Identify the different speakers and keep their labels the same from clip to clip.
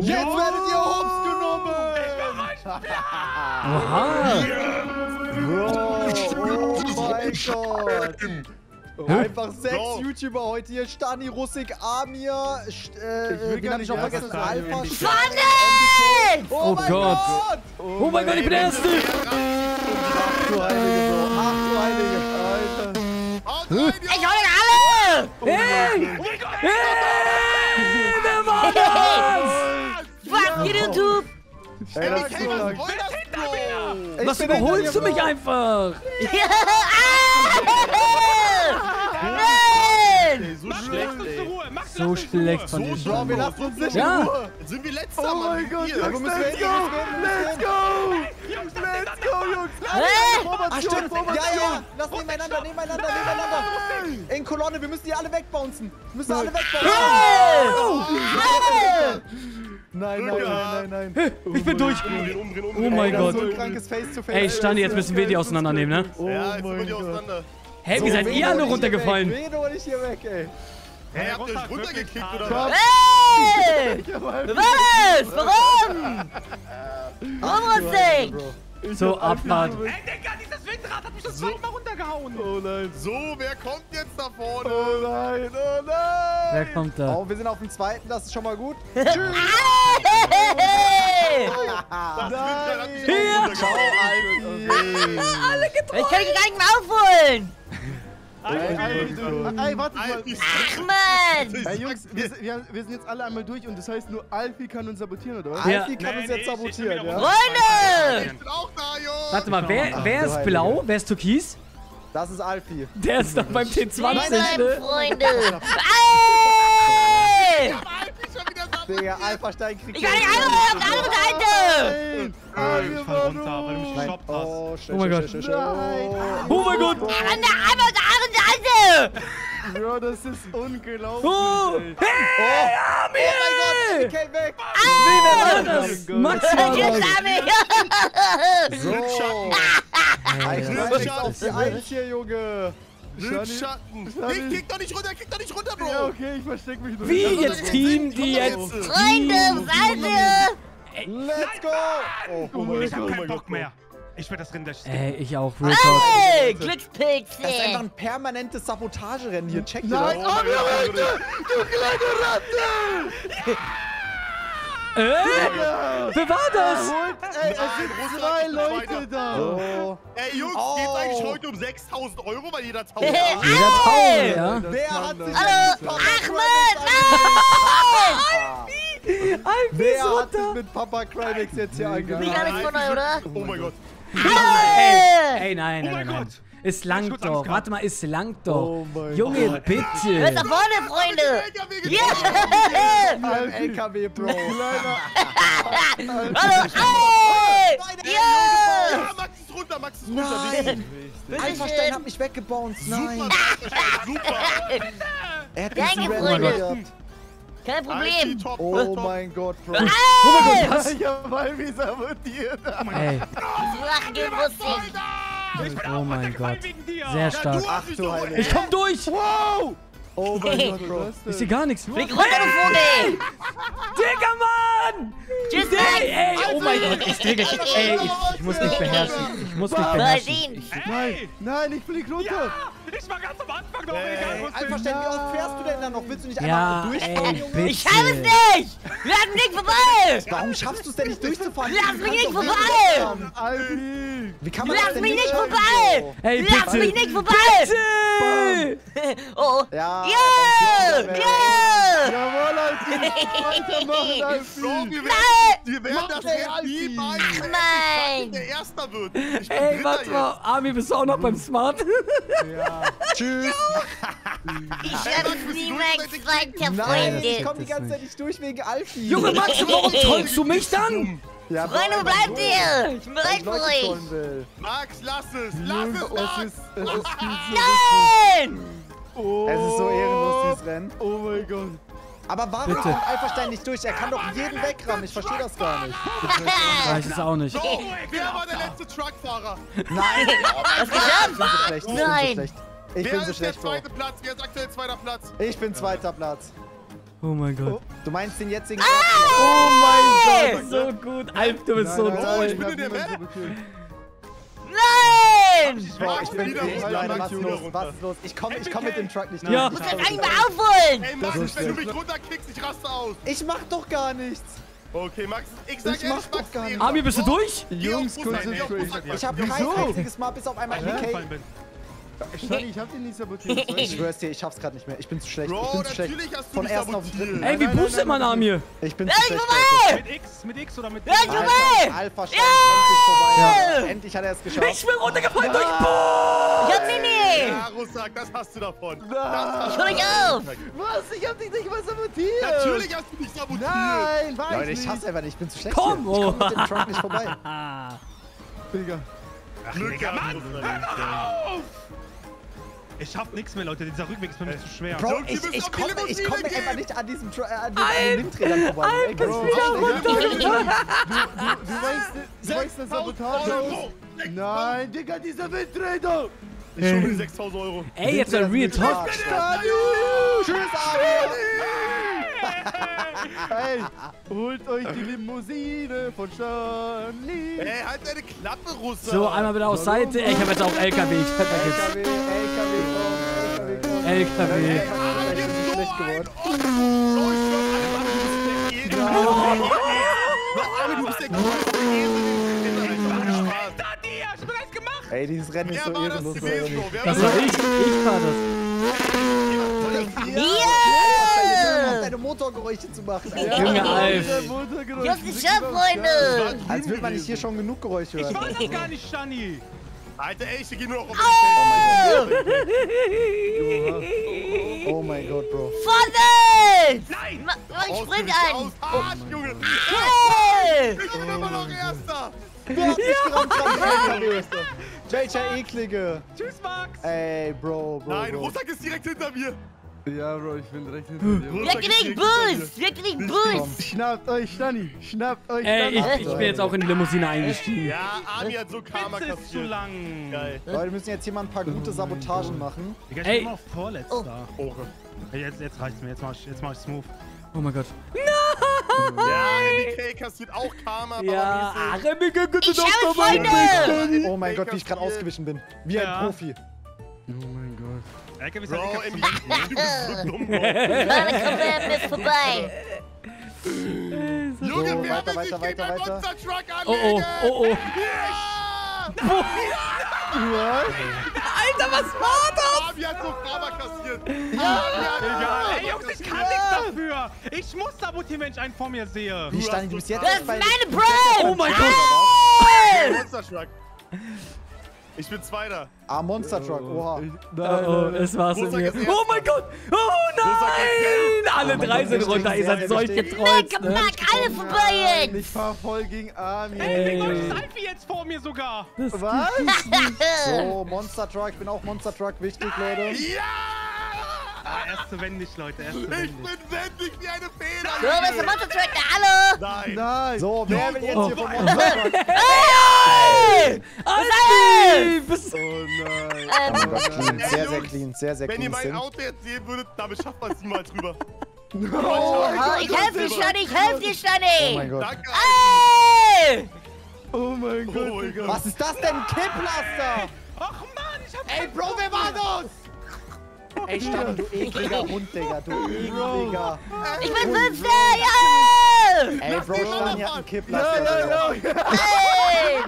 Speaker 1: Jetzt werdet ihr hops genommen!
Speaker 2: Oha.
Speaker 1: Bro, oh mein Gott!
Speaker 2: Hä?
Speaker 1: Einfach sechs
Speaker 3: Bro.
Speaker 1: YouTuber heute hier. Stani, Russik, Amir, St äh,
Speaker 4: Ich
Speaker 1: wen
Speaker 4: gar
Speaker 1: hab ich
Speaker 4: erster
Speaker 1: vergessen? Alpha,
Speaker 4: ich-
Speaker 1: Stani, Oh,
Speaker 2: Oh
Speaker 1: mein
Speaker 2: Gott.
Speaker 1: Gott!
Speaker 2: Oh mein Gott, ich bin der Erste.
Speaker 1: Ach du Heilige, Bro. Ach du Heilige.
Speaker 4: Alter.
Speaker 3: Rein,
Speaker 5: Ich hol euch alle!
Speaker 2: Hey! Hey! Wer war das?
Speaker 5: You, YouTube!
Speaker 1: Ey, das
Speaker 3: Hey,
Speaker 1: ist
Speaker 3: hey,
Speaker 1: so
Speaker 3: was
Speaker 1: lang. Ich
Speaker 2: Was überholst du mich
Speaker 1: Bro.
Speaker 2: einfach?
Speaker 5: Nein!
Speaker 3: Ey, so schlecht, ey.
Speaker 2: So schlecht von
Speaker 3: So
Speaker 2: dir.
Speaker 3: schlecht.
Speaker 1: Bro, wir lassen uns nicht
Speaker 2: Ja.
Speaker 1: in Ruhe.
Speaker 3: Sind wir letzter,
Speaker 4: Oh
Speaker 3: Mann.
Speaker 4: mein Gott, Jungs, let's go! Let's go! Let's go, Jungs!
Speaker 5: Hä?
Speaker 4: Formation,
Speaker 1: stimmt. Ja, ja. Lass nebeneinander, nebeneinander, nebeneinander. In Kolonne, wir müssen die alle wegbouncen. Wir müssen alle wegbouncen. Nein, nein, nein, nein, nein.
Speaker 2: Ich bin durch.
Speaker 3: Umdrehen, umdrehen,
Speaker 2: Oh
Speaker 3: umdrehen.
Speaker 2: mein Gott.
Speaker 1: so ein krankes Face-to-Face.
Speaker 2: Ey, Stani, jetzt müssen wir die auseinandernehmen, ne?
Speaker 1: Oh
Speaker 3: Ja, jetzt sind wir auseinander.
Speaker 2: Hey, wie seid ihr alle runtergefallen?
Speaker 1: hol ich hier weg, ey?
Speaker 3: Hey, habt ihr euch runtergekickt oder was?
Speaker 5: Hey! Was? Warum? Warum Rustig?
Speaker 2: So, Abfahrt.
Speaker 6: Ey, Digga, dieses Windrad hat mich das zweite Mal runtergehauen.
Speaker 4: Oh nein.
Speaker 3: So, wer kommt jetzt da vorne?
Speaker 4: Oh nein, oh nein!
Speaker 2: Wer kommt da?
Speaker 1: Oh, wir sind auf dem zweiten, das ist schon mal gut.
Speaker 5: Hey!
Speaker 3: Das Windrad hat mich
Speaker 2: Hier.
Speaker 3: auch runtergehauen.
Speaker 5: Ich kann dich gar nicht mehr aufholen!
Speaker 4: Ey, Alfie, du- Ey, warte mal.
Speaker 5: Ach, Mann!
Speaker 4: Ey, Jungs, wir, wir, wir sind jetzt alle einmal durch und das heißt nur Alfie kann uns sabotieren, oder was?
Speaker 2: Ja.
Speaker 1: Alfie kann
Speaker 6: Nee,
Speaker 1: uns
Speaker 6: nee,
Speaker 1: jetzt
Speaker 6: ich- ich bin
Speaker 1: sabotieren, ja?
Speaker 5: Freunde!
Speaker 3: Ich bin auch da, Jungs.
Speaker 2: Warte mal, wer, wer ist blau? Wer ist türkis?
Speaker 1: Das ist Alfie.
Speaker 2: Der ist doch beim T20,
Speaker 5: Nein,
Speaker 2: ne?
Speaker 5: Freunde! Ey!
Speaker 1: Digga, Alpha Stein kriegt
Speaker 5: Ich kann nicht der anderen Seite!
Speaker 4: Nein!
Speaker 6: Ich fall runter, weil du mich
Speaker 1: Nein.
Speaker 6: gestoppt hast.
Speaker 1: Oh,
Speaker 2: Oh mein Gott. Oh mein Gott!
Speaker 5: An der anderen Seite!
Speaker 4: Bro, das ist unglaublich.
Speaker 2: Oh!
Speaker 4: ey.
Speaker 2: Hey,
Speaker 1: Oh mein
Speaker 2: Armin!
Speaker 1: Gott, okay, weg.
Speaker 2: Wie wer war
Speaker 4: Oh
Speaker 2: das?
Speaker 4: mein
Speaker 2: Max
Speaker 4: Gott.
Speaker 2: war das.
Speaker 5: Ami!
Speaker 1: So.
Speaker 2: Ist-
Speaker 1: jetzt auf die Eins hier, Junge.
Speaker 3: Nee, kick doch nicht runter, kick doch nicht runter, Bro.
Speaker 4: Ja, okay, ich versteck mich nur.
Speaker 2: Wie jetzt Team, die jetzt...
Speaker 5: Freunde, Seite!
Speaker 1: Let's go. Oh,
Speaker 4: Oh mein
Speaker 6: Ich hab
Speaker 4: Gott.
Speaker 6: keinen Bock mehr. Ich werde das Rennen gleich
Speaker 2: Ey, ich auch, Real Talk.
Speaker 5: Hey,
Speaker 1: Das ist einfach ein permanentes Sabotagerennen hier. Check dir
Speaker 4: Nein,
Speaker 1: das.
Speaker 4: oh, wir Ratte! Du kleine Ratte!
Speaker 2: Äh? Wer war das?
Speaker 4: Ey, es sind zwei Leute da.
Speaker 1: So.
Speaker 3: Ey, Jungs,
Speaker 1: Oh.
Speaker 3: geht's eigentlich heute um 6000 Euro, weil jeder 1000
Speaker 5: Hey,
Speaker 3: hat?
Speaker 2: Jeder Taul, ja?
Speaker 1: Wer hat sich
Speaker 4: nicht
Speaker 5: Hallo,
Speaker 1: mit Papa
Speaker 5: Ahmed!
Speaker 1: Crimex
Speaker 2: Alfie
Speaker 1: Wer hat sich mit Papa Crimex jetzt hier
Speaker 5: Nicht
Speaker 1: angemeldet?
Speaker 5: alles von euch, oder?
Speaker 3: Oh mein Gott.
Speaker 2: Ey, ey, nein,
Speaker 6: Oh
Speaker 2: nein,
Speaker 6: mein
Speaker 2: nein.
Speaker 6: Gott.
Speaker 2: Es langt
Speaker 6: kurz
Speaker 2: doch. Warte mal, es langt doch.
Speaker 1: Oh mein
Speaker 2: Junge,
Speaker 5: ist
Speaker 2: bitte.
Speaker 5: da vorne, Freunde?
Speaker 3: Gefahren.
Speaker 1: Ein LKW, Bro.
Speaker 5: Hallo, ey! Ja!
Speaker 3: Ja, Max ist runter, Max ist runter.
Speaker 1: Nein.
Speaker 5: Bitteschön.
Speaker 1: hat mich weggebounced.
Speaker 3: Super,
Speaker 1: Nein.
Speaker 3: super.
Speaker 1: Er hat. Rally gehabt.
Speaker 5: Kein Problem.
Speaker 1: Oh mein Gott, Bro.
Speaker 5: Ey!
Speaker 2: Oh mein Gott, was?
Speaker 4: Ich hab Alfie sabotiert.
Speaker 2: Ey,
Speaker 6: Ich bin
Speaker 2: Oh
Speaker 6: auch
Speaker 2: mein Gott.
Speaker 6: wegen dir.
Speaker 2: sehr stark.
Speaker 1: Ach du.
Speaker 2: Ich komm durch.
Speaker 4: Wow!
Speaker 1: Oh mein Gott, Bro.
Speaker 2: Ich sehe gar nichts.
Speaker 5: Flieg runter, du Vogel!
Speaker 2: Digga, Mann!
Speaker 5: Tschüss,
Speaker 2: Ey, ey, oh mein Gott, ich drehe gleich. Ey, ich, ich muss mich beherrschen. Ich muss mich beherrschen.
Speaker 6: Ey,
Speaker 4: Nein, ich flieg runter.
Speaker 6: Ich war ganz am Anfang noch,
Speaker 3: Ey,
Speaker 6: egal, wo es.
Speaker 1: Stein, wie oft fährst du denn da noch? Willst du nicht
Speaker 2: Ja,
Speaker 1: einmal
Speaker 2: ey,
Speaker 1: durchfahren, Junge?
Speaker 5: Ich schaff es nicht! Lass mich nicht vorbei!
Speaker 1: Warum schaffst du es denn nicht durchzufahren?
Speaker 5: Lass mich nicht vorbei!
Speaker 1: durchfahren.
Speaker 4: Alfie!
Speaker 1: Wie kann man
Speaker 5: Lass mich nicht vorbei!
Speaker 2: Ey,
Speaker 5: Lass
Speaker 2: bitte.
Speaker 5: mich nicht vorbei!
Speaker 2: Bitte!
Speaker 5: Oh!
Speaker 1: Ja.
Speaker 5: Ja!
Speaker 1: ist
Speaker 5: Ja!
Speaker 4: Jawohl, Alfie! Weitermachen,
Speaker 3: werden,
Speaker 5: Nein!
Speaker 3: Wir werden das
Speaker 1: Mann, Alfie.
Speaker 3: niemals
Speaker 5: Nein!
Speaker 3: der Erster wird. Ich bin
Speaker 2: Ey, warte mal.
Speaker 3: jetzt.
Speaker 2: Armin, bist du auch noch beim Smart?
Speaker 1: Tschüss.
Speaker 5: Ich werde niemals weiter,
Speaker 1: Nein, ich
Speaker 5: Freunde!
Speaker 1: komm die ganze Zeit nicht durch wegen Alfie.
Speaker 2: Junge, Max, warum trollst du mich dann?
Speaker 1: ja,
Speaker 5: Freunde, bleibt ihr? Ich bin bereit für euch!
Speaker 3: Max, lass es, lass es, Max.
Speaker 4: es ist, es ist
Speaker 5: Nein!
Speaker 4: Oh,
Speaker 1: Es ist so ehrenlos, dieses Rennen.
Speaker 4: Oh mein Gott.
Speaker 1: Aber warum
Speaker 2: Bitte.
Speaker 1: kommt Alpha Stein nicht durch? Er kann doch jeden wegrammen. Ich verstehe das gar nicht.
Speaker 2: Weiß es auch nicht.
Speaker 3: Wer war der letzte Truckfahrer?
Speaker 1: Nein.
Speaker 5: Was geschafft?
Speaker 1: Ich bin so schlecht. Ich bin so
Speaker 5: Nein.
Speaker 1: schlecht. Ich
Speaker 3: wer
Speaker 1: bin so
Speaker 3: ist der
Speaker 1: Bro.
Speaker 3: zweite Platz? Wer ist aktuell zweiter Platz?
Speaker 1: Ich bin zweiter Platz.
Speaker 2: Oh mein Gott.
Speaker 1: Du meinst den jetzigen...
Speaker 2: Oh mein
Speaker 5: Nein!
Speaker 2: So gut. Alp, du bist so
Speaker 4: Nein, nein,
Speaker 2: toll.
Speaker 3: ich bin in der
Speaker 4: niemanden
Speaker 3: Map.
Speaker 5: Nein!
Speaker 1: Bro, ich bin
Speaker 3: runter,
Speaker 1: Leute, was ist los? Was ist los? Ich komme ich komm mit dem Truck nicht
Speaker 2: Ja.
Speaker 1: durch.
Speaker 5: Du musst mal aufholen!
Speaker 3: Ey, Max, wenn du mich runterkickst, ich raste aus.
Speaker 1: Ich mach doch gar nichts.
Speaker 3: Okay, Max, ich sag
Speaker 1: Ich
Speaker 3: ehrlich,
Speaker 1: mach doch
Speaker 3: Max,
Speaker 1: gar
Speaker 3: nee,
Speaker 1: nicht.
Speaker 2: Armin, bist du durch?
Speaker 4: Jungs.
Speaker 3: Russland,
Speaker 1: Ich habe
Speaker 3: Jungs.
Speaker 1: kein einziges Mal bis auf einmal
Speaker 6: Weil ich.
Speaker 4: Stani, ich hab den nicht sabotiert. weiß
Speaker 1: Ich
Speaker 4: ich.
Speaker 1: schwör's dir, ich schaff's gerade nicht mehr. Ich bin zu schlecht. ich
Speaker 3: Bro,
Speaker 1: bin zu schlecht.
Speaker 3: natürlich hast du
Speaker 1: Von ersten auf den dritten.
Speaker 2: Ey, wie boostet man
Speaker 4: nein,
Speaker 2: Armin?
Speaker 1: Ich bin
Speaker 5: Ja,
Speaker 1: zu
Speaker 5: ich
Speaker 1: schlecht.
Speaker 6: Mit X, mit X oder mit
Speaker 5: Ja, ich
Speaker 1: Alter,
Speaker 5: vorbei!
Speaker 1: Alpha Stein endlich vorbei. Endlich hat er es geschafft.
Speaker 2: Ich bin runtergefallen durch Boom.
Speaker 5: Ich hab Mini!
Speaker 3: Ja, Russak, das hast du davon. Das
Speaker 5: Ich dich auf!
Speaker 4: Was? Ich hab dich nicht mal sabotiert.
Speaker 3: Natürlich hast du mich sabotiert.
Speaker 4: Nein, war
Speaker 1: Leute,
Speaker 4: ich
Speaker 1: ich
Speaker 4: nicht.
Speaker 1: schaff's einfach nicht. Ich bin zu schlecht
Speaker 2: Komm,
Speaker 1: hier. Ich komm
Speaker 2: oh.
Speaker 1: mit dem Truck nicht vorbei.
Speaker 4: Digga.
Speaker 3: Glück gehabt,
Speaker 6: Mann,
Speaker 3: Russak.
Speaker 6: Ich schaff nichts mehr, Leute. Dieser Rückweg ist mir zu schwer.
Speaker 1: Bro, ich, ich
Speaker 3: die
Speaker 1: komme ich komm einfach nicht an diesem Tru- äh, an den, an den Windrädern vorbei. Du
Speaker 4: Bro,
Speaker 1: mich
Speaker 4: ja,
Speaker 1: aufnehmen?
Speaker 4: Du, du weißt, du weißt das Sabotage aus. Nein, Digga, diese Windräder.
Speaker 3: Ich mir 6000 Euro.
Speaker 2: Ey, jetzt ein Real Talk.
Speaker 1: Tschüss, Armin.
Speaker 4: Ey, holt euch die Limousine von Stani.
Speaker 3: Ey, halt deine Klappe, Russak.
Speaker 2: So, einmal wieder auf Seite. Ey, ich hab jetzt auch LKW. Ich fett.
Speaker 1: LKW, LKW, komm, LKW.
Speaker 2: LKW.
Speaker 1: Schlecht geworden.
Speaker 3: Armin, du bist der größte Esel.
Speaker 6: Da, dir! Ich bin alles gemacht!
Speaker 1: Ey, dieses Rennen ist so
Speaker 3: das
Speaker 1: ehrenlos.
Speaker 2: Das war ich. Ich war das.
Speaker 5: Ja!
Speaker 1: Deine Motorgeräusche zu machen.
Speaker 2: Junge Alf.
Speaker 5: Ich hab's geschafft, Freunde!
Speaker 1: Als würde man nicht hier schon genug Geräusche
Speaker 6: Ich
Speaker 1: hören.
Speaker 6: war das gar nicht, Shani!
Speaker 3: Alter, ey, ich geh nur noch auf
Speaker 1: Oh mein Gott, Bro.
Speaker 5: Vorne!
Speaker 6: Nein!
Speaker 5: Ma- ich Sprint
Speaker 3: den
Speaker 5: an!
Speaker 3: Aus. Arsch, Junge.
Speaker 5: Hey!
Speaker 3: Ich bin immer noch Erster.
Speaker 1: Wer hat mich gerammt? Welcher eklige.
Speaker 6: Tschüss, Max!
Speaker 1: Ey, Bro, Bro,
Speaker 3: Nein,
Speaker 1: Bro.
Speaker 3: Russak ist direkt hinter mir.
Speaker 4: Ja, Bro, ich bin direkt hinter dir.
Speaker 5: Wir kriegen Boost! Wir kriegen Boost!
Speaker 4: Schnappt euch Stani, schnappt euch
Speaker 2: Ey, ich, ich bin jetzt auch in die Limousine eingestiegen.
Speaker 3: Ja, Armin hat so Karma
Speaker 6: Spitze ist zu
Speaker 3: kassiert.
Speaker 6: lang.
Speaker 3: Geil.
Speaker 1: Leute, wir müssen jetzt hier mal ein paar gute Sabotagen machen.
Speaker 6: Digga, ich
Speaker 2: Ey.
Speaker 6: bin immer auf vorletzter.
Speaker 3: Oh.
Speaker 6: Ey, Jetzt, jetzt reicht's mir. Jetzt mach ich, jetzt mach ich smooth.
Speaker 2: Oh mein Gott.
Speaker 3: Ja, MBK kassiert auch Karma.
Speaker 2: Ja, Armin, gute
Speaker 5: Ich habe Freunde!
Speaker 1: Oh mein Gott, wie ich gerade ausgewichen bin. Wie ein
Speaker 6: Ja.
Speaker 1: Profi.
Speaker 4: Oh mein Gott.
Speaker 6: LKW ist
Speaker 3: Bro,
Speaker 6: halt
Speaker 3: bist so dumm, Bro.
Speaker 5: Meine Komplett ist vorbei!
Speaker 3: Junge,
Speaker 1: So,
Speaker 3: wer
Speaker 1: weiter,
Speaker 3: sich
Speaker 1: weiter,
Speaker 3: gegen
Speaker 1: weiter, weiter.
Speaker 3: Monster Truck
Speaker 2: Oh oh, oh oh.
Speaker 3: Ja!
Speaker 2: Alter, was war das?
Speaker 3: Fabi hat so Karma kassiert.
Speaker 6: Egal. Ey, Jungs, ich kann nichts dafür. Ich muss sabotieren, wenn ich einen vor mir sehe.
Speaker 1: Wie Steini, du bist jetzt
Speaker 5: Das ist meine Brain!
Speaker 2: Oh mein Gott.
Speaker 3: Monster Truck. Ich bin Zweiter.
Speaker 1: Ah, Monster Truck, oha.
Speaker 4: Ich,
Speaker 2: Oh, oh, es war's in mir.
Speaker 3: ist.
Speaker 2: Oh mein Gott. Oh nein. Alle
Speaker 1: mein
Speaker 2: drei
Speaker 1: Gott,
Speaker 2: sind runter. Ihr seid
Speaker 1: stehen-
Speaker 2: Trolls,
Speaker 5: Lecker
Speaker 2: ne?
Speaker 5: Pack, alle vorbei
Speaker 4: Nein,
Speaker 5: jetzt!
Speaker 4: ich fahr voll gegen Armin.
Speaker 6: Ey,
Speaker 2: Ey.
Speaker 6: Ey. Alfie jetzt vor mir sogar.
Speaker 4: Was?
Speaker 1: So, Monster Truck, ich bin auch Monster Truck, wichtig, Leute.
Speaker 3: Ja!
Speaker 6: Ah, erste wendig, Leute. Erste
Speaker 3: Ich
Speaker 6: wendig.
Speaker 3: bin wendig wie eine Feder.
Speaker 5: So, wer ist der Monster Truck? Hallo!
Speaker 3: Nein.
Speaker 4: Nein.
Speaker 1: So, wer will jetzt
Speaker 2: Oh.
Speaker 1: hier vom Monster Truck?
Speaker 5: Hey!
Speaker 2: Bist
Speaker 4: Oh nein.
Speaker 1: Oh mein Gott,
Speaker 5: Ähm,
Speaker 1: clean, sehr, sehr clean, sehr, sehr
Speaker 3: Wenn ihr
Speaker 1: clean
Speaker 3: mein. Auto jetzt sehen würdet, damit schafft man es niemals rüber.
Speaker 5: Oh, ich helfe dir, Stani, ich helfe dir, Stani!
Speaker 1: Oh mein Gott.
Speaker 3: Danke.
Speaker 5: Hey!
Speaker 4: Oh mein
Speaker 3: Oh
Speaker 4: Gott,
Speaker 3: mein
Speaker 4: Digga.
Speaker 1: Was ist das denn? Kipplaster!
Speaker 6: Ach Mann, ich hab...
Speaker 1: Ey, Bro, wer war das? Ey, Steini, du ekliger Hund, Digga, du ekliger.
Speaker 5: Ich bin ja!
Speaker 1: Ey, Bro, Steini hat einen Kipplaster, Digga.
Speaker 5: Hey!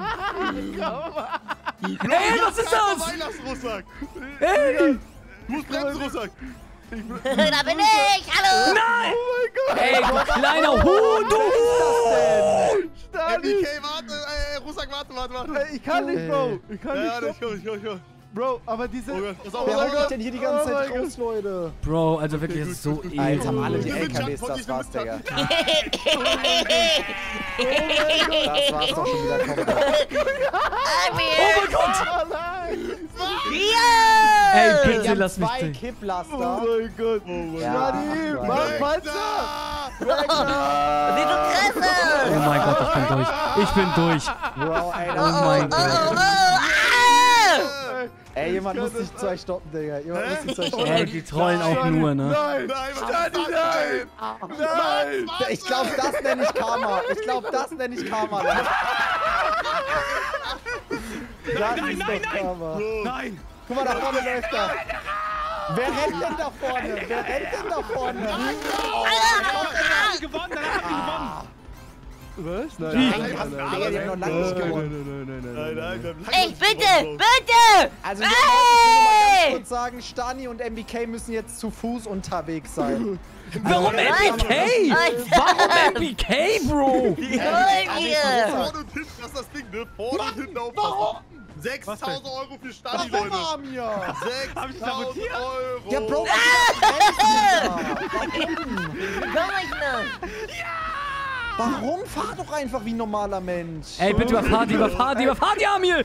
Speaker 2: Ey, was ist das?
Speaker 3: Weihnachtsrucksack.
Speaker 2: Ey.
Speaker 3: Du musst bremsen, Rucksack.
Speaker 5: Da bin ich, hallo!
Speaker 2: Nein. Ey, du kleiner Huhn, du Huhn.
Speaker 4: Stani.
Speaker 3: MDK, warte, ey, Rucksack, warte, warte, warte.
Speaker 4: Ey, Ich kann nicht, Bro. Ich kann
Speaker 3: Ja, ja,
Speaker 4: nicht
Speaker 3: ich komm, ich komm, ich komm.
Speaker 4: Bro, aber diese...
Speaker 3: Oh Gott, auf,
Speaker 1: Wer holt
Speaker 3: auf.
Speaker 1: mich denn hier die ganze
Speaker 4: Oh
Speaker 1: Zeit
Speaker 4: mein
Speaker 1: raus, Leute?
Speaker 2: Bro, also wirklich, das ist so
Speaker 1: Alter,
Speaker 2: eklig.
Speaker 1: haben alle die LKWs, das war's, Digga.
Speaker 3: von
Speaker 1: Das war's doch schon wieder, komm.
Speaker 2: Oh mein Gott.
Speaker 4: Oh nein.
Speaker 5: Ja!
Speaker 2: Ey, bitte lass mich
Speaker 1: zwei
Speaker 2: drin.
Speaker 4: Oh
Speaker 1: Kipplaster.
Speaker 4: mein Gott.
Speaker 1: Ja,
Speaker 4: Stani,
Speaker 1: ach,
Speaker 4: mach
Speaker 1: Mann.
Speaker 4: Panzer.
Speaker 5: Wie du
Speaker 2: Oh mein Gott, ich bin durch. Ich bin durch.
Speaker 1: Bro, ey,
Speaker 2: Oh mein
Speaker 5: Oh, oh,
Speaker 2: Gott.
Speaker 5: Oh, ah!
Speaker 1: Ey, jemand muss sich zwei stoppen, Digga. Jemand muss sich zwei stoppen.
Speaker 2: Ey, die trollen auch nur, ne?
Speaker 4: Nein!
Speaker 3: Nein, was
Speaker 4: Nein,
Speaker 3: das
Speaker 4: nein! Nein!
Speaker 1: Ich glaube, das nenne ich Karma. Ich glaube, das nenne ich Karma. Das
Speaker 6: nein, nein, nein.
Speaker 1: Karma.
Speaker 6: Nein!
Speaker 1: Guck mal, da vorne läuft er. Wer rennt denn da vorne? Wer rennt denn da vorne?
Speaker 6: Dann hat sie gewonnen, dann hat sie gewonnen.
Speaker 4: Was? Nein, nein, nein, nein, nein,
Speaker 1: haben
Speaker 4: nein, nein, nein, nein,
Speaker 3: Nein,
Speaker 4: nein,
Speaker 3: nein,
Speaker 4: nein.
Speaker 3: haben
Speaker 5: bitte, bitte!
Speaker 1: Also, jetzt muss ich nur mal ganz
Speaker 5: Hey!
Speaker 1: kurz sagen, Stani und MBK müssen jetzt zu Fuß unterwegs sein.
Speaker 2: Warum MBK? Warum MBK, Bro?
Speaker 5: Hol mir!
Speaker 3: Vorne und hinten, das ist das Ding, ne? Vorne und hinten aufpassen. 6000 Euro für Stani,
Speaker 1: Warum
Speaker 3: Leute.
Speaker 1: war mir?
Speaker 6: Hab ich
Speaker 3: 6000
Speaker 6: sabotiert?
Speaker 3: Euro.
Speaker 1: Ja, Bro,
Speaker 5: Komm ich noch!
Speaker 1: Warum? Fahr doch einfach wie ein normaler Mensch.
Speaker 2: Ey, bitte überfahr die, überfahr die, überfahr die, Amir!
Speaker 6: Ja,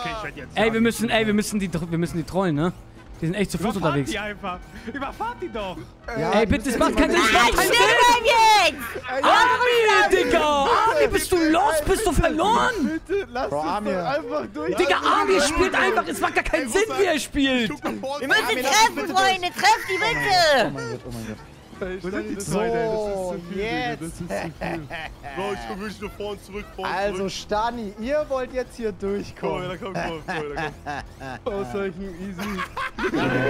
Speaker 6: okay, ich werde jetzt.
Speaker 2: Ey, wir müssen, ey, wir müssen die, wir müssen die trollen, ne? Die sind echt zu Fuß
Speaker 6: Überfahrt
Speaker 2: unterwegs.
Speaker 6: die einfach. Überfahrt die doch.
Speaker 1: Ja,
Speaker 2: Ey, bitte, es macht keinen Sinn, macht keinen Sinn!
Speaker 5: Jetzt!
Speaker 2: Amir, Digga! Amir, bist du los? Bist du verloren?
Speaker 4: Bitte, lass
Speaker 1: Bro,
Speaker 4: doch einfach durch.
Speaker 2: Digga, Amir spielt einfach, es macht gar keinen Sinn, wie er spielt!
Speaker 5: Wir müssen treffen, Freunde! Treff die
Speaker 1: Oh
Speaker 5: bitte!
Speaker 1: mein Gott, oh mein Gott.
Speaker 4: Ey, Stani, das
Speaker 1: So,
Speaker 4: ey, das ist zu viel,
Speaker 1: jetzt.
Speaker 4: Das ist zu viel.
Speaker 3: Bro, ich guck wirklich nur vor und zurück, vor und
Speaker 1: Also,
Speaker 3: zurück.
Speaker 1: Stani, ihr wollt jetzt hier
Speaker 3: Komm,
Speaker 1: durchkommen.
Speaker 3: da komm, komm, komm, da komm.
Speaker 4: Ausweichen, easy.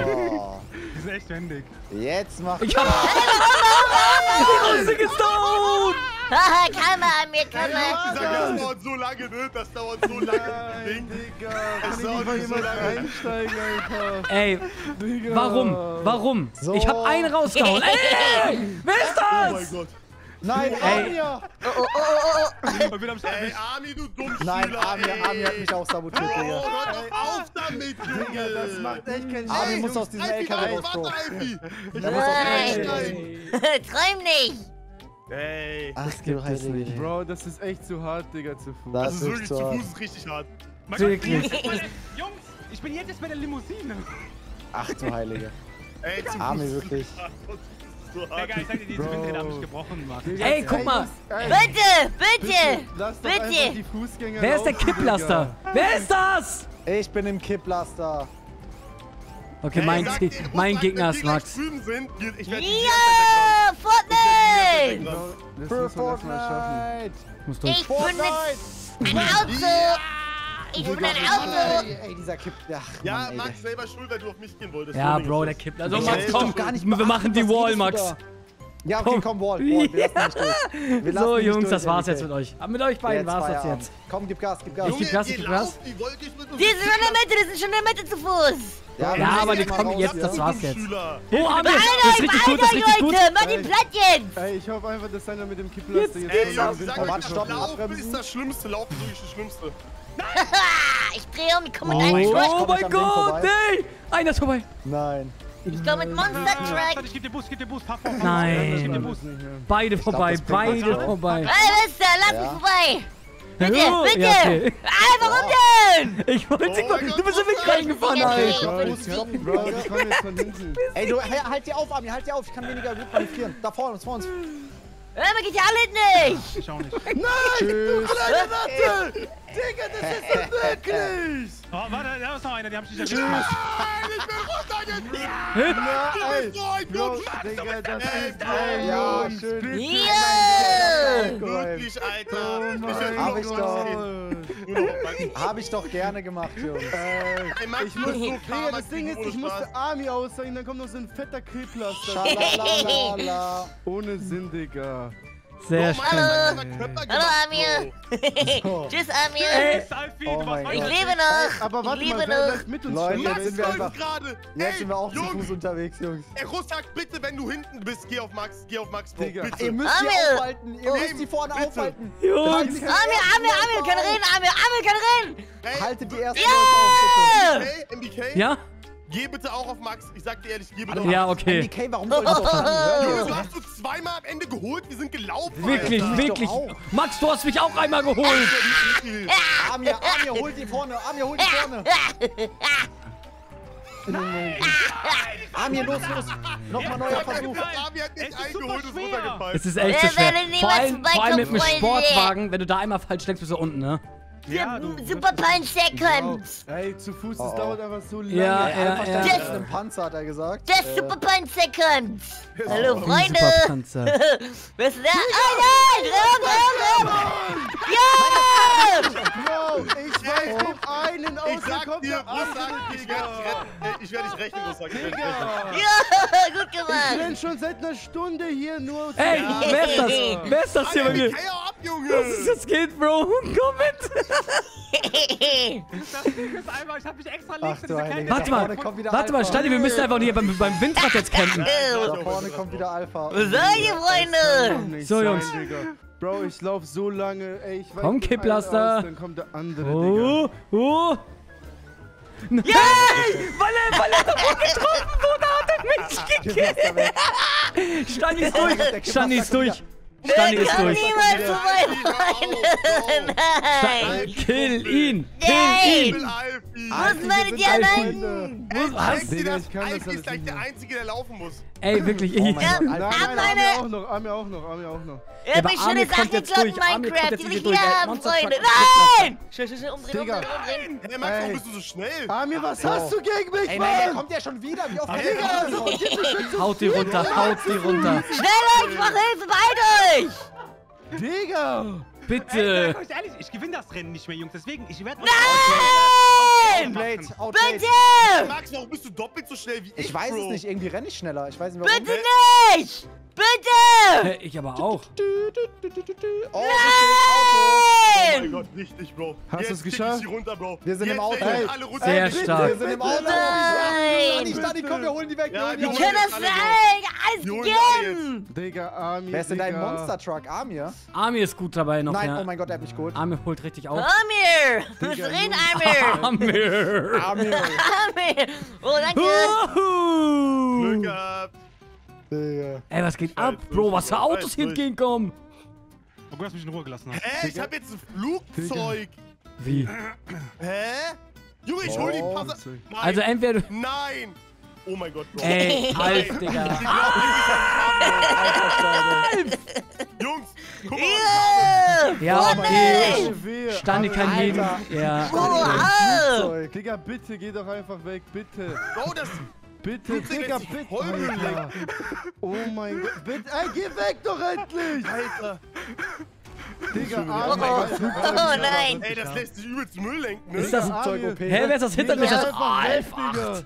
Speaker 1: Oh,
Speaker 6: Die sind echt wendig.
Speaker 1: jetzt macht
Speaker 2: Ich hab... Die Rustik ist tot!
Speaker 5: Haha, Karma an mir,
Speaker 3: sag, das dauert so lange, ne? Das dauert so lange. Ding.
Speaker 4: Digga. Kann
Speaker 3: dauert
Speaker 4: nicht
Speaker 3: so lange.
Speaker 4: einsteigen, Alter.
Speaker 2: Ey,
Speaker 4: Digga.
Speaker 2: warum? Warum?
Speaker 1: So.
Speaker 2: Ich hab einen rausgehauen. Ey, wer ist
Speaker 3: Oh mein
Speaker 2: das?
Speaker 3: Gott.
Speaker 1: Nein, Amir!
Speaker 6: Und wir haben es
Speaker 3: Ey,
Speaker 6: erwischt.
Speaker 3: Armin, du Dummschüler,
Speaker 1: Nein, Amir,
Speaker 3: ey.
Speaker 1: Amir hat mich auch sabotiert,
Speaker 3: Oh,
Speaker 1: Digga.
Speaker 3: hör doch auf damit, Junge.
Speaker 4: Digga, das macht echt keinen Sinn.
Speaker 1: muss aus diesem LKW
Speaker 3: nein,
Speaker 1: raus, Bro.
Speaker 5: Nein. Träum nicht!
Speaker 3: Ey.
Speaker 1: Ach,
Speaker 2: gibt
Speaker 1: du
Speaker 2: es nicht.
Speaker 4: Bro, das ist echt zu hart, Digga, zu Fuß.
Speaker 1: Das
Speaker 3: Das
Speaker 1: ist
Speaker 3: ist
Speaker 1: wirklich
Speaker 3: zu Fuß ist richtig hart.
Speaker 2: Wirklich.
Speaker 6: Jungs, ich bin jetzt bei der Limousine.
Speaker 1: Ach du Heilige.
Speaker 3: Ey, zu ist
Speaker 1: wirklich.
Speaker 6: Geil, ich sag dir,
Speaker 4: Bro.
Speaker 6: Windräder haben mich gebrochen, Mann.
Speaker 4: Digga,
Speaker 2: Ey, guck mal.
Speaker 4: Ey,
Speaker 5: Bitte, bitte! Bitte.
Speaker 4: die Fußgänger
Speaker 2: Wer ist der Kipplaster? Wer ist das?
Speaker 1: Ich bin im Kipplaster.
Speaker 2: Okay,
Speaker 3: Ey,
Speaker 2: mein,
Speaker 3: dir,
Speaker 2: mein Gegner ist
Speaker 3: die
Speaker 2: Max.
Speaker 3: sind, ich werde
Speaker 5: Ja! Fortnite!
Speaker 3: die
Speaker 4: Digga. schaffen.
Speaker 1: Fortnite.
Speaker 5: Ich bin
Speaker 1: Fortnite.
Speaker 5: ein Auto! Ich bin ein Auto!
Speaker 1: Ey, ey, dieser Kipp. Ach,
Speaker 3: Ja,
Speaker 1: Mann, ey,
Speaker 3: Max selber schuld, weil du auf mich gehen wolltest.
Speaker 2: Ja, Bro, der
Speaker 3: ist
Speaker 2: kippt. Also
Speaker 3: Ich
Speaker 2: Max, komm,
Speaker 3: gar
Speaker 1: nicht
Speaker 2: wir machen die Wall, Max.
Speaker 1: Ja, okay, komm, Wall. Wall. Wir lassen nicht durch. Wir lassen
Speaker 2: So, Jungs,
Speaker 1: durch,
Speaker 2: das war's jetzt mit euch. Aber mit euch beiden war's das jetzt.
Speaker 1: Komm, gib Gas, gib Gas.
Speaker 3: Junge,
Speaker 2: geb Gas, ich geb Gas.
Speaker 3: die wollt nicht mit uns
Speaker 5: Die sind schon in der Mitte, die sind schon in der Mitte zu Fuß!
Speaker 1: wir
Speaker 2: Ja,
Speaker 1: müssen
Speaker 2: aber die kommen jetzt, das war's jetzt.
Speaker 3: Schüler.
Speaker 2: Oh, Amir, das ist richtig gut, das ist richtig gut.
Speaker 5: Leute! Mach den platt jetzt!
Speaker 4: Ey, ich hoffe einfach, dass einer mit dem Kipplaster jetzt,
Speaker 3: Ey, Jungs,
Speaker 4: sind.
Speaker 3: sag
Speaker 1: Warte,
Speaker 3: mal,
Speaker 1: stopp,
Speaker 3: Laufen ist das Schlimmste. Laufen ist wirklich das Schlimmste.
Speaker 5: Ich drehe um, ich komme mit einem
Speaker 2: Oh,
Speaker 5: Truck!
Speaker 1: komm
Speaker 2: mein
Speaker 1: ich am Ding
Speaker 2: Gott, ey! Einer ist vorbei.
Speaker 1: Nein.
Speaker 5: Ich komme mit Monster
Speaker 6: Warte,
Speaker 5: Truck!
Speaker 6: ich geb dir Bus, gib dir fahr vor. vor.
Speaker 2: Nein.
Speaker 6: Ich geb dir
Speaker 4: mehr.
Speaker 2: Beide vorbei, beide vorbei.
Speaker 5: Hey, Mister, lass mich vorbei! Bitte,
Speaker 2: Oh,
Speaker 5: bitte!
Speaker 2: ja, okay.
Speaker 5: Ah, warum denn?
Speaker 2: Ich wollte
Speaker 3: Oh
Speaker 2: doch,
Speaker 3: mein
Speaker 2: du bist in mich reingefahren, Alter.
Speaker 1: Ey, du, halt dir auf, Ami, halt dir auf. Ich kann weniger gut manövrieren. Da vorne, vor uns.
Speaker 5: Hör mal, geht ja alle nicht!
Speaker 6: Ich auch nicht.
Speaker 1: Tschüss.
Speaker 4: Digga, das ist so wirklich!
Speaker 6: Oh, warte, da ist noch einer, die haben sich erwischt.
Speaker 3: Nein, ich bin runtergegangen.
Speaker 4: Na, ey,
Speaker 3: So ein Dummscheiß.
Speaker 4: Digga, das ist... Ey,
Speaker 1: Ja, schön.
Speaker 5: Ja!
Speaker 3: Wirklich, Alter.
Speaker 4: Oh
Speaker 1: Hab ich doch. Hab ich doch gerne gemacht, Jungs.
Speaker 3: Ey, Max,
Speaker 4: Ich
Speaker 3: du
Speaker 4: muss,
Speaker 3: bist so
Speaker 4: Digga, das Ding ist, ich musste Army aussagen, dann kommt noch so ein fetter Killplaster. Ohne Sinn, Digga.
Speaker 2: Sehr schön.
Speaker 5: Hallo,
Speaker 3: gemacht,
Speaker 5: Amir!
Speaker 3: Bro.
Speaker 5: Tschüss, Amir!
Speaker 6: Alfie,
Speaker 1: Oh
Speaker 6: du
Speaker 1: mein
Speaker 6: warst
Speaker 5: Ich lebe noch!
Speaker 4: Aber
Speaker 5: Ich
Speaker 4: warte
Speaker 5: lebe
Speaker 4: mal,
Speaker 5: noch!
Speaker 4: mit uns?
Speaker 1: Leute, jetzt sind wir einfach-
Speaker 3: gerade.
Speaker 1: Jetzt sind wir auch zu
Speaker 3: Jungs,
Speaker 1: Fuß unterwegs, Jungs.
Speaker 3: Ey, Russak, bitte, wenn du hinten bist, geh auf Max, geh auf Max, Bro.
Speaker 4: Digga.
Speaker 3: Bitte.
Speaker 1: Ihr müsst die
Speaker 5: Amir.
Speaker 1: aufhalten. Ihr müsst die vorne
Speaker 3: Bitte.
Speaker 1: aufhalten.
Speaker 2: Jungs.
Speaker 1: Die
Speaker 5: Amir, Amir, Amir kann reden! Amir, Amir kann reden!
Speaker 3: Ey,
Speaker 1: Haltet die ersten Leute auf, bitte.
Speaker 5: Ja!
Speaker 3: MBK, MBK,
Speaker 2: Ja?
Speaker 3: Geh bitte auch auf Max. Ich sag dir ehrlich, geh bitte auf
Speaker 2: Ja,
Speaker 3: Max.
Speaker 2: okay.
Speaker 1: MBK, warum soll ich? Hör
Speaker 3: Junge, du hast uns zweimal am Ende geholt, wir sind gelaufen,
Speaker 2: Wirklich,
Speaker 3: Alter.
Speaker 2: wirklich. Max, du hast mich auch einmal geholt.
Speaker 1: Amir, Amir, hol die vorne. Amir, hol die vorne. Amir, los, los. Nochmal neuer Versuch.
Speaker 3: Fabi hat
Speaker 6: Es
Speaker 3: nicht
Speaker 6: ist super
Speaker 3: eingeholt, ist runtergefallen.
Speaker 2: Es ist echt
Speaker 5: Wir
Speaker 2: so schwer. Vor allem, vor allem mit dem. Sportwagen, wenn du da einmal falsch lenkst, bist du unten, ne?
Speaker 6: Ja, du.
Speaker 5: Super Punch Second.
Speaker 4: Ey, zu Fuß, das
Speaker 1: Oh, oh.
Speaker 4: dauert einfach so lange.
Speaker 2: Ja,
Speaker 1: Ey,
Speaker 2: ja,
Speaker 1: Alpha
Speaker 2: ja.
Speaker 1: stand in einem Panzer, hat er gesagt.
Speaker 5: Der
Speaker 1: Äh,
Speaker 5: Super Punch Second. Hallo,
Speaker 2: Ein
Speaker 5: Freunde.
Speaker 2: Superpanzer.
Speaker 5: Wer ist der? Oh nein! Um, dreh um, dreh um. Ja!
Speaker 4: Bro, ich weiß noch einen aus
Speaker 3: Ich sag
Speaker 4: kommt
Speaker 3: dir,
Speaker 4: andere,
Speaker 3: ich werde dich retten. Ich. Ich retten.
Speaker 4: Digga.
Speaker 5: Ja, gut
Speaker 4: Ich
Speaker 5: gemacht.
Speaker 4: bin schon seit einer Stunde hier nur.
Speaker 2: Ey,
Speaker 3: Ja.
Speaker 2: wer ist das? Wer ist das hier bei mir?
Speaker 3: Junge!
Speaker 2: Was ist das geht, Bro? Komm mit.
Speaker 6: Das Ding ist einfach, ich hab mich extra
Speaker 1: Ach
Speaker 6: links in
Speaker 1: du
Speaker 6: diese kleine...
Speaker 2: Warte
Speaker 1: Da
Speaker 2: mal. Warte mal. Stani, wir müssen einfach hier beim, beim Windrad jetzt campen.
Speaker 1: Da vorne kommt wieder Alpha.
Speaker 5: Was ihr, Freunde?
Speaker 2: So, Jungs.
Speaker 4: Bro, ich lauf so lange. Ey, ich weiß
Speaker 2: Komm, Kipplaster.
Speaker 4: Dann kommt der andere,
Speaker 2: Oh, oh. Nein! Weil er, weil er davon getroffen wurde, hat er mich gekillt. Stani ist durch. Stani ist durch. Stani ist
Speaker 5: Komm
Speaker 2: durch.
Speaker 5: niemals vorbei, Freunde. Nein.
Speaker 2: Kill ihn. Kill
Speaker 5: Nein.
Speaker 2: ihn.
Speaker 5: Sind Diamanten?
Speaker 3: Ey,
Speaker 2: Was?
Speaker 4: Digga,
Speaker 3: das.
Speaker 4: ich kann das
Speaker 3: ist gleich der. Einzige, der laufen muss.
Speaker 2: Ey, wirklich.
Speaker 1: Oh
Speaker 2: Ich,
Speaker 1: mein Gott,
Speaker 4: Digga.
Speaker 1: Alpha.
Speaker 4: Nein, nein,
Speaker 5: meine-
Speaker 4: Arme auch noch, Arme auch noch, Arme auch noch.
Speaker 5: Hat
Speaker 2: aber
Speaker 5: mich
Speaker 2: Armin
Speaker 5: schöne Sachen
Speaker 2: kommt jetzt
Speaker 5: geklappt,
Speaker 2: durch. Armin kommt
Speaker 5: Minecraft.
Speaker 2: jetzt
Speaker 5: Die
Speaker 2: durch.
Speaker 5: hier
Speaker 2: Er
Speaker 5: haben, Freunde. Nein! Schnell, schnell, schnell, umdrehen, umdrehen, umdrehen.
Speaker 3: Hey, Max, warum bist du so schnell?
Speaker 4: Armin, was hast du gegen mich,
Speaker 1: Ey, nein, der
Speaker 4: Mann?
Speaker 1: kommt ja schon wieder. Wie oft
Speaker 3: Digga, so
Speaker 1: das
Speaker 2: Haut die runter, haut die runter.
Speaker 5: Schneller, ich brauche Hilfe, beeilt euch!
Speaker 4: Digga.
Speaker 6: Ey,
Speaker 2: Bitte.
Speaker 6: sag euch ehrlich, ich gewinne das Rennen nicht mehr, Jungs. Deswegen, ich werde
Speaker 5: Nein!
Speaker 1: Outplayed, outplayed.
Speaker 5: Bitte!
Speaker 3: Max, warum bist du doppelt so schnell wie ich,
Speaker 1: Ich weiß
Speaker 3: Bro?
Speaker 1: es nicht, irgendwie renne ich schneller. Ich weiß nicht warum.
Speaker 5: Bitte nicht! Bitte!
Speaker 2: Ich aber auch.
Speaker 1: Oh,
Speaker 5: Nein!
Speaker 3: Gott, richtig, Bro.
Speaker 4: Hast
Speaker 3: kick ich
Speaker 4: geschafft?
Speaker 3: runter, Bro.
Speaker 1: Wir sind
Speaker 3: Jetzt
Speaker 1: im Auto. Ey,
Speaker 3: alle runter.
Speaker 2: Sehr
Speaker 3: Bitte.
Speaker 2: stark.
Speaker 1: wir sind im Auto.
Speaker 5: Nein.
Speaker 1: Stani, komm, wir holen die weg. Wir
Speaker 3: Ja,
Speaker 5: kann
Speaker 1: weg.
Speaker 5: das nicht!
Speaker 3: Die
Speaker 5: Alles gehen!
Speaker 4: Digga, Armin.
Speaker 1: Wer ist denn dein
Speaker 4: Digga.
Speaker 1: Monster Truck? Amir?
Speaker 2: Amir ist gut dabei noch.
Speaker 1: Nein,
Speaker 2: ja.
Speaker 1: oh mein Gott, der hat mich geholt.
Speaker 2: Amir holt richtig auf.
Speaker 5: Amir! Du bist drin, Amir!
Speaker 2: Amir.
Speaker 1: Amir.
Speaker 5: Amir! Oh, danke!
Speaker 3: Glück gehabt.
Speaker 1: Digga.
Speaker 2: Ey, was geht ab, Bro? Was für Autos hier entgegenkommen?
Speaker 6: Oh, du hast mich in Ruhe gelassen. Hast.
Speaker 3: Hä, ich hab jetzt ein Flugzeug.
Speaker 2: Wie?
Speaker 3: Hä? Junge, ich hol die
Speaker 1: Oh.
Speaker 3: Nein.
Speaker 2: Also entweder du...
Speaker 3: Nein. Oh mein Gott, Bro.
Speaker 2: Ey, Alf,
Speaker 3: Ich
Speaker 2: Digga.
Speaker 3: glaub, ich Jungs, guck mal.
Speaker 5: Ja!
Speaker 2: Ja, okay.
Speaker 4: Wehe.
Speaker 2: Stani
Speaker 4: Armin,
Speaker 2: kann leben. Ja.
Speaker 5: Wow!
Speaker 1: Zeug.
Speaker 4: Digga, bitte, geh doch einfach weg, bitte.
Speaker 3: Bro, das...
Speaker 4: Bitte, Digga, bitte. Alter. Oh mein Gott, bitte. Ey, geh weg doch endlich.
Speaker 3: Alter.
Speaker 4: Digga,
Speaker 5: Oh,
Speaker 4: Armin.
Speaker 5: oh, oh nein!
Speaker 3: Ey, das lässt sich übelst Müll lenken, ne?
Speaker 2: Ist das...
Speaker 1: Flugzeug OP.
Speaker 2: Hä, wer ist das hinter mir? Ist das Alf 8?
Speaker 4: Digga.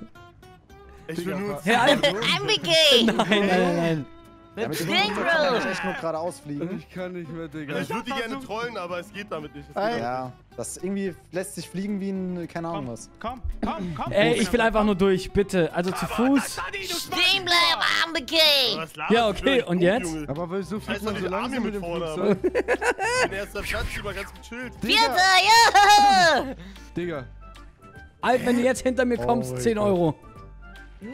Speaker 3: Ich will nur...
Speaker 2: Hä, Alf?
Speaker 5: I'm Mickey!
Speaker 2: Nein, nein, nein,
Speaker 1: mit
Speaker 5: Road.
Speaker 1: ich echt nur geradeaus fliegen.
Speaker 4: Ich kann nicht mehr, Digga.
Speaker 3: Ich würde die gerne trollen, aber es geht damit nicht. Geht
Speaker 4: Ey.
Speaker 3: damit
Speaker 1: Ja, das irgendwie lässt sich fliegen wie ein, keine Ahnung
Speaker 6: Komm,
Speaker 1: was.
Speaker 6: komm, komm, komm.
Speaker 2: Ey, ich will einfach nur durch, bitte. Also zu Fuß.
Speaker 5: Stehen bleiben!
Speaker 3: Was laberst
Speaker 2: Ja, okay, und jetzt?
Speaker 4: Aber fliegt
Speaker 3: doch
Speaker 4: man so
Speaker 3: nicht
Speaker 4: langsam mit dem Flugzeug?
Speaker 3: Ich bin erster Platz, über ganz gechillt.
Speaker 5: Vierter,
Speaker 4: Digga,
Speaker 5: ja!
Speaker 4: Digga.
Speaker 2: Alf, wenn du jetzt hinter mir kommst,
Speaker 1: Oh
Speaker 2: 10
Speaker 1: mein
Speaker 2: Euro.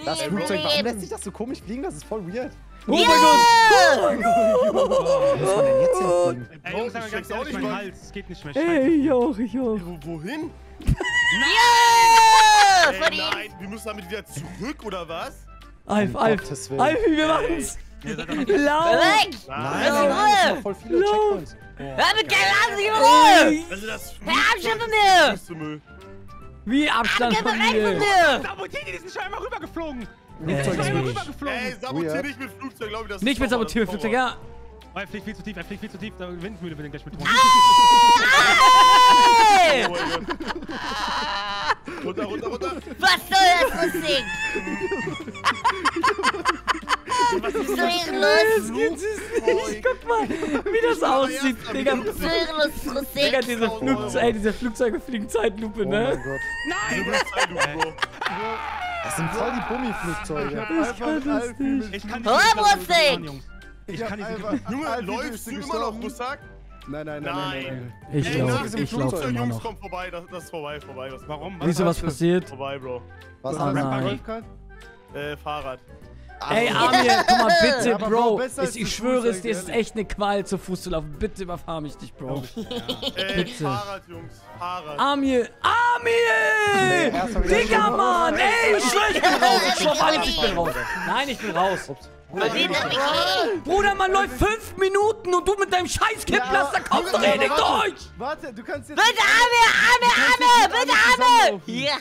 Speaker 1: Das Flugzeug, warum lässt sich das so komisch fliegen? Das ist voll weird.
Speaker 2: Oh mein Gott.
Speaker 5: Ja!
Speaker 1: Wo muss man denn jetzt hinfliegen?
Speaker 6: Ey,
Speaker 3: Bro,
Speaker 6: Jungs, mal ganz ehrlich,
Speaker 3: nicht,
Speaker 6: mein. Hals, es geht nicht mehr.
Speaker 2: Ey,
Speaker 6: Scheiße.
Speaker 2: ich auch, ich auch.
Speaker 3: Wo, wohin?
Speaker 5: Ja!
Speaker 3: Ey,
Speaker 5: Von ihm!
Speaker 3: nein, wir müssen damit wieder zurück, oder was?
Speaker 2: Alf, Alf. Alf, wir machen's. Lauf.
Speaker 5: Weg!
Speaker 1: Nein,
Speaker 5: Lass
Speaker 1: nein,
Speaker 5: ihn
Speaker 1: nein,
Speaker 5: Ruhe.
Speaker 1: das sind noch voll viele
Speaker 2: Lauf.
Speaker 1: Checkpoints.
Speaker 5: Hör mit keinem Lass ihn in Ruhe!
Speaker 3: Also das
Speaker 5: Hör Abstand von mir!
Speaker 2: Wie Abstand von
Speaker 5: mal weg von
Speaker 2: mir.
Speaker 5: mir!
Speaker 6: Sabotiert, die sind rübergeflogen. Sind schon einmal
Speaker 2: Ey,
Speaker 6: rübergeflogen.
Speaker 3: Ey, sabotier nicht mit Flugzeug, glaube ich, das ist
Speaker 2: Nicht mit
Speaker 3: ist
Speaker 2: Sabotierflugzeug,
Speaker 3: Power.
Speaker 2: ja.
Speaker 6: Oh, er fliegt viel zu tief, er fliegt viel zu tief. Da Windmühle wird den gleich mit
Speaker 5: Hey!
Speaker 3: Oh. Runter, runter, runter.
Speaker 5: Was soll das Lustig? Was
Speaker 2: mal, wie das aussieht, Digga. Digga, diese, Flugze ey, diese Flugzeuge fliegen Zeitlupe,
Speaker 1: Oh mein
Speaker 2: ne?
Speaker 1: Gott.
Speaker 3: Du bist Zeitlupe, Bro.
Speaker 1: Das sind voll die
Speaker 4: Ich
Speaker 1: Bummiflugzeuge.
Speaker 4: hab
Speaker 2: kann das nicht.
Speaker 6: Ich kann nicht Jungs. Ich kann nicht.
Speaker 3: Junge, läufst du immer noch? Rusak?
Speaker 4: Nein, nein, nein, nein, nein.
Speaker 2: Ich
Speaker 3: diesem
Speaker 2: ich laufe
Speaker 3: Flugzeug,
Speaker 2: immer
Speaker 3: Jungs,
Speaker 2: noch.
Speaker 3: komm vorbei, das, ist vorbei, vorbei. Was,
Speaker 6: Warum?
Speaker 2: Wieso, was passiert?
Speaker 3: Vorbei, Bro.
Speaker 1: Was
Speaker 2: Oh nein.
Speaker 3: Äh, Fahrrad.
Speaker 2: Ey, Amir, guck mal, bitte,
Speaker 4: Ja, Bro,
Speaker 2: Bro.
Speaker 4: besser
Speaker 2: Ich, schwöre es dir, es ist echt eine Qual, zu Fuß zu laufen. Bitte überfahr mich nicht, Bro.
Speaker 3: Äh,
Speaker 2: Bitte.
Speaker 3: Fahrrad, Jungs. Fahrrad.
Speaker 2: Amir, Amir!
Speaker 1: wieder
Speaker 2: Digga, Mann! Ey, ich schwör, ich bin raus. Ich schwör auf alles, ich bin raus. Nein, ich bin raus.
Speaker 1: Ups.
Speaker 2: Bruder, man läuft fünf Minuten und du mit deinem scheiß Kipplaster kommst doch eh nicht durch!
Speaker 4: Warte, du kannst jetzt...
Speaker 5: Bitte Arme, Arme, Arme, bitte Arme. Ja.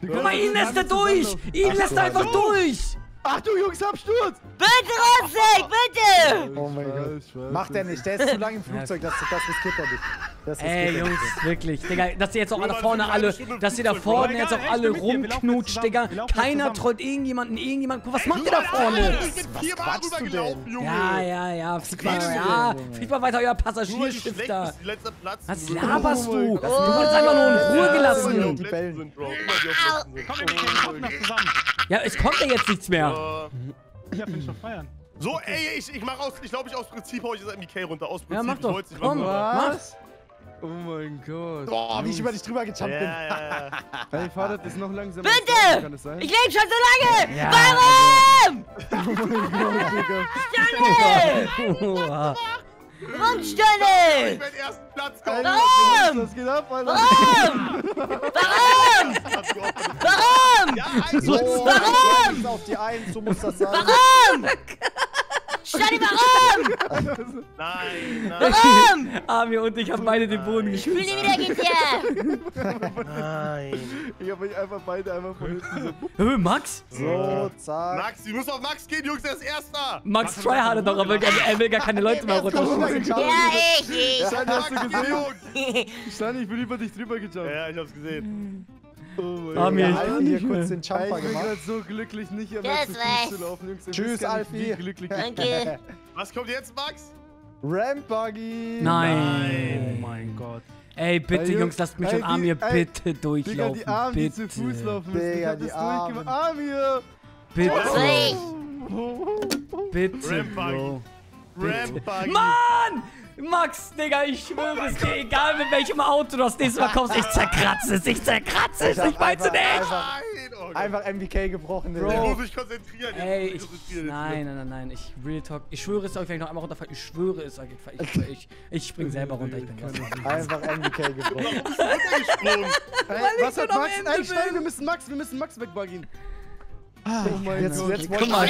Speaker 2: Guck mal, ihn lässt er durch! Ihn lässt er einfach durch!
Speaker 4: Achtung, Jungs, Absturz!
Speaker 5: Bitte, Rutzig, bitte.
Speaker 1: Oh mein Gott.
Speaker 4: Scheiß, Scheiß.
Speaker 1: Macht er nicht, der ist zu lange im Flugzeug, das, das riskiert er nicht. Das
Speaker 2: Ey, Jungs,
Speaker 1: nicht.
Speaker 2: wirklich, Digga, dass ihr jetzt auch
Speaker 3: weil
Speaker 2: vorne alle, dass ihr da vorne jetzt auch alle rumknutscht. Digga. Keiner trollt irgendjemanden, irgendjemand. Guck, was macht ihr da vorne?
Speaker 3: Ich bin viermal
Speaker 1: quatschst du
Speaker 3: rübergelaufen, Junge.
Speaker 2: Ja, ja, ja, flieg mal,
Speaker 3: quatschst du
Speaker 2: ja,
Speaker 1: denn, Junge?
Speaker 2: flieg mal weiter, euer Passagierschiff da. Was laberst
Speaker 4: Oh
Speaker 2: du?
Speaker 4: mein
Speaker 2: Du wurdest einfach nur in Ruhe gelassen. Ja, es kommt ja jetzt nichts mehr.
Speaker 3: Äh,
Speaker 6: Ja, finde ich doch feiern.
Speaker 3: So, ey, ich, ich mach aus, ich glaube, ich aus Prinzip hau ich jetzt MK runter. Aus Prinzip.
Speaker 2: Ja, mach
Speaker 3: ich
Speaker 2: doch.
Speaker 3: nicht
Speaker 2: Komm.
Speaker 4: Was? Oh mein Gott.
Speaker 1: Boah, wie ich über dich drüber gejumpt bin.
Speaker 3: Ja, ja, ja.
Speaker 4: Dein Vater ist noch langsamer.
Speaker 5: Bitte! Ich lebe schon so lange.
Speaker 2: Ja,
Speaker 5: Warum?
Speaker 4: Oh mein Gott, Digga.
Speaker 5: Stange.
Speaker 2: Oha.
Speaker 3: Ich werde ersten Platz kommen.
Speaker 5: Warum?
Speaker 4: geht ab, Alter?
Speaker 5: Warum? Warum? Warum?
Speaker 3: Ja, also,
Speaker 1: So,
Speaker 5: Warum?
Speaker 1: jetzt auf die Eins, so muss das sein.
Speaker 5: Warum? Stani, warum?
Speaker 3: nein, nein,
Speaker 5: Warum?
Speaker 2: Ami und ich haben beide den Boden
Speaker 5: Ich will
Speaker 2: geschützt.
Speaker 5: nie wieder GTA.
Speaker 3: nein.
Speaker 4: Ich hab euch einfach beide einmal von hinten so...
Speaker 2: Max?
Speaker 1: So, zack.
Speaker 3: Max, wir müssen auf Max gehen, Jungs, der ist Erster.
Speaker 2: Max tryhardet doch, er will, gar- er will gar keine Leute mehr runterschießen.
Speaker 5: Ja, ich, ich.
Speaker 4: Stani, hast du
Speaker 3: Max,
Speaker 4: gesehen?
Speaker 3: Jungs.
Speaker 4: Stani, ich bin über dich drüber gejumpt.
Speaker 3: Ja, ich hab's gesehen.
Speaker 4: Oh mein
Speaker 2: Ami,
Speaker 1: Ja,
Speaker 2: ich kann
Speaker 1: hier
Speaker 2: nicht
Speaker 1: kurz
Speaker 2: mehr.
Speaker 1: den Jumper
Speaker 4: ich bin
Speaker 1: gemacht.
Speaker 4: gerade so glücklich, nicht mehr
Speaker 5: Das
Speaker 4: zu Fuß zu laufen, Jungs.
Speaker 1: Tschüss, Alfie.
Speaker 4: Wie glücklich ich bin.
Speaker 5: Danke.
Speaker 3: Was kommt jetzt, Max?
Speaker 1: Rampbuggy.
Speaker 2: Nein.
Speaker 6: Oh mein Gott.
Speaker 2: Ey, bitte,
Speaker 4: Ey,
Speaker 2: Jungs, lasst mich
Speaker 4: ey,
Speaker 2: und Amir
Speaker 4: ey,
Speaker 2: bitte
Speaker 4: Digga,
Speaker 2: durchlaufen.
Speaker 4: die Armen, die zu
Speaker 2: bitte.
Speaker 4: Fuß laufen müssen. ich
Speaker 1: Digga,
Speaker 4: hab
Speaker 1: die
Speaker 4: das durchgemacht.
Speaker 1: Armen.
Speaker 4: Amir!
Speaker 2: Bitte,
Speaker 5: Rutzig.
Speaker 2: bitte,
Speaker 3: Rampage.
Speaker 2: Bro.
Speaker 3: Rampage.
Speaker 2: Mann! Max, Digga, ich schwöre es dir, egal mit welchem Auto du das nächste Mal kommst, ich zerkratze es, ich zerkratze es,
Speaker 1: Ich
Speaker 2: ich mein's
Speaker 1: einfach-
Speaker 2: nicht!
Speaker 1: einfach-
Speaker 3: Nein, oh.
Speaker 1: Einfach MVK gebrochen,
Speaker 3: Ich
Speaker 1: Digga.
Speaker 3: muss mich konzentrieren.
Speaker 2: Ey,
Speaker 3: muss
Speaker 2: ich,
Speaker 3: mich konzentrieren.
Speaker 2: nein, nein, nein, nein, ich real talk, ich schwöre es euch, wenn ich noch einmal runterfalle, ich schwöre es euch, ich, ich, ich, ich spring selber runter, ich bin was.
Speaker 1: Einfach MVK gebrochen.
Speaker 3: Runtergesprungen.
Speaker 4: Ey, was hat Max? Ey, schnell, wir müssen Max, wir müssen Max wegbuggen. Oh mein
Speaker 1: Jetzt,
Speaker 4: Gott.
Speaker 1: jetzt
Speaker 2: Guck mal,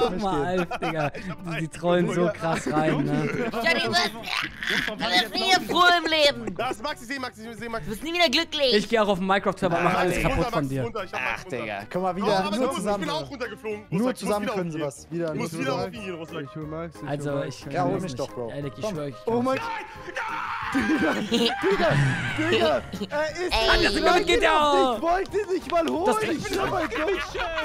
Speaker 2: guck mal, Alf, Digga, die, die trollen so krass rein, ne?
Speaker 5: Stani, du wirst, du wirst nie froh im Leben.
Speaker 3: Da ist Max, ich sehe Max, ich sehe Max.
Speaker 5: Du bist nie wieder glücklich.
Speaker 2: Ich gehe auch auf den Minecraft-Server und mach alles kaputt von dir.
Speaker 1: Ach. Digga. Guck mal, wieder, nur zusammen.
Speaker 3: Ich bin auch runtergeflogen.
Speaker 1: Nur zusammen
Speaker 3: muss wieder
Speaker 1: können sie was. Wieder,
Speaker 3: musst wieder auf ihn, Rusak.
Speaker 4: Ich hol Max,
Speaker 2: Also, ich.
Speaker 1: Ja, hol mich
Speaker 2: nicht.
Speaker 1: doch, Bro.
Speaker 2: Ehrlich, ich
Speaker 1: Komm.
Speaker 2: schwöre, ich.
Speaker 4: Oh mein Digga, Digga, er ist
Speaker 5: Ey,
Speaker 2: das damit geht ja.
Speaker 4: Ich wollte dich mal holen.
Speaker 2: Das-
Speaker 4: ich, bin mal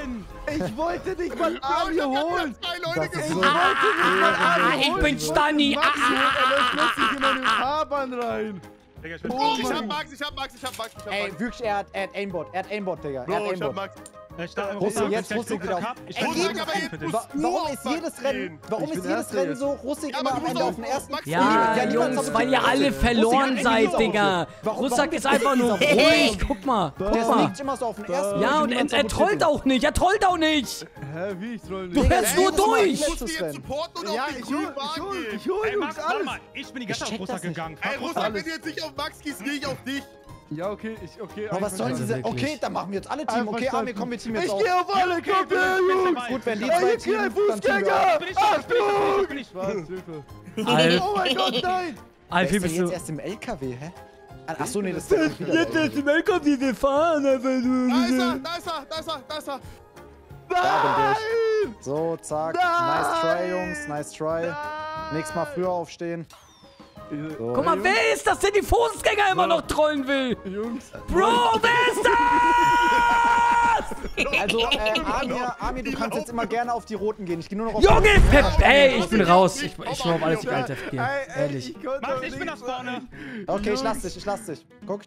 Speaker 4: durch. ich wollte dich mal
Speaker 3: Ich hab
Speaker 4: holen.
Speaker 1: Das ist
Speaker 4: Ich
Speaker 1: so-
Speaker 3: gefunden.
Speaker 4: wollte dich mal Amir
Speaker 2: Ah, ich
Speaker 4: holen.
Speaker 2: bin Stani.
Speaker 4: Max
Speaker 2: Ah,
Speaker 4: er läuft plötzlich in meine Fahrbahn rein.
Speaker 6: Digga, ich bin
Speaker 4: Oh
Speaker 3: Ich hab Max, ich hab Max, ich hab Max, ich hab
Speaker 1: Ey,
Speaker 3: Max.
Speaker 1: wirklich, er hat, er hat Aimbot. Er hat Aimbot, Digga. Er hat
Speaker 3: Bro, ich hab
Speaker 1: Aimbot.
Speaker 3: Max.
Speaker 1: Russi,
Speaker 6: runter,
Speaker 1: jetzt
Speaker 6: Druck
Speaker 1: wieder auf-
Speaker 6: Ich
Speaker 3: Ey,
Speaker 6: Druck
Speaker 3: aber.
Speaker 1: Wa warum ist jedes Rennen, warum
Speaker 4: Ich
Speaker 1: ist jedes Rennen so russig
Speaker 3: Ja,
Speaker 1: immer am
Speaker 3: du
Speaker 1: Ende auf den ersten?
Speaker 3: Max
Speaker 2: Ja,
Speaker 1: niemand
Speaker 2: Jungs, weil ihr alle verloren seid, Digga.
Speaker 1: warum
Speaker 2: ist einfach nur ruhig. Guck mal,
Speaker 1: Der
Speaker 2: guck
Speaker 1: ist
Speaker 2: mal.
Speaker 1: nicht immer so auf den ersten.
Speaker 2: Ja, und er, trollt auch nicht, er trollt auch nicht.
Speaker 4: Hä, wie? Ich troll
Speaker 2: Du
Speaker 4: nicht.
Speaker 2: hörst
Speaker 1: Ey,
Speaker 2: nur durch.
Speaker 3: Ich muss supporten und
Speaker 4: Ja,
Speaker 3: auf den
Speaker 4: ich hol,
Speaker 3: grünen
Speaker 4: ich
Speaker 3: Wagen
Speaker 4: hol,
Speaker 3: gehen.
Speaker 4: ich hol, Jungs, alles.
Speaker 6: Ich bin die ganze
Speaker 1: Ich
Speaker 6: Zeit auf
Speaker 1: nicht.
Speaker 6: gegangen.
Speaker 3: Ey, Russland. wenn du jetzt nicht auf Max gehst, gehe ich auf dich.
Speaker 4: Ja, okay, ich, okay.
Speaker 1: Aber was sollen sie denn?
Speaker 2: Wirklich.
Speaker 1: Okay, dann machen wir jetzt alle Team. Okay. Armin, komm, wir Team jetzt
Speaker 4: Ich
Speaker 1: auf.
Speaker 4: geh auf alle, her, Jungs.
Speaker 1: Gut, wenn die zwei
Speaker 4: hier
Speaker 1: Team,
Speaker 4: kein
Speaker 1: dann
Speaker 4: Fußgänger.
Speaker 6: Ich ich ich.
Speaker 2: Alf,
Speaker 4: Oh mein Gott, nein.
Speaker 2: Alf, bist
Speaker 1: jetzt
Speaker 2: du?
Speaker 1: erst im LKW, hä? Ah, Ach so, nee, das ist der wieder.
Speaker 2: ist im LKW, wir fahren einfach
Speaker 3: Da ist
Speaker 2: nur.
Speaker 3: er, da ist er, da ist er, da ist er.
Speaker 1: Da bin ich. So, zack.
Speaker 4: Nein.
Speaker 1: Nice try, Jungs. Nice try. Nächstes Mal früher aufstehen. So.
Speaker 2: Guck mal, wer ist das, der die Fußgänger immer noch trollen will?
Speaker 4: Jungs.
Speaker 2: Bro, wer ist das?
Speaker 1: Also, äh, Amir, Amir, du kannst jetzt immer gerne auf die roten gehen. Ich gehe nur noch auf
Speaker 2: Junge,
Speaker 1: die
Speaker 2: Pep, ey, ich bin raus. Ich, ich schwör auf alles, ich Alt FG.
Speaker 4: Ey, ey,
Speaker 2: Ehrlich.
Speaker 4: doch
Speaker 6: ich bin nach vorne.
Speaker 1: Okay, ich lass dich, ich lass dich. Guck,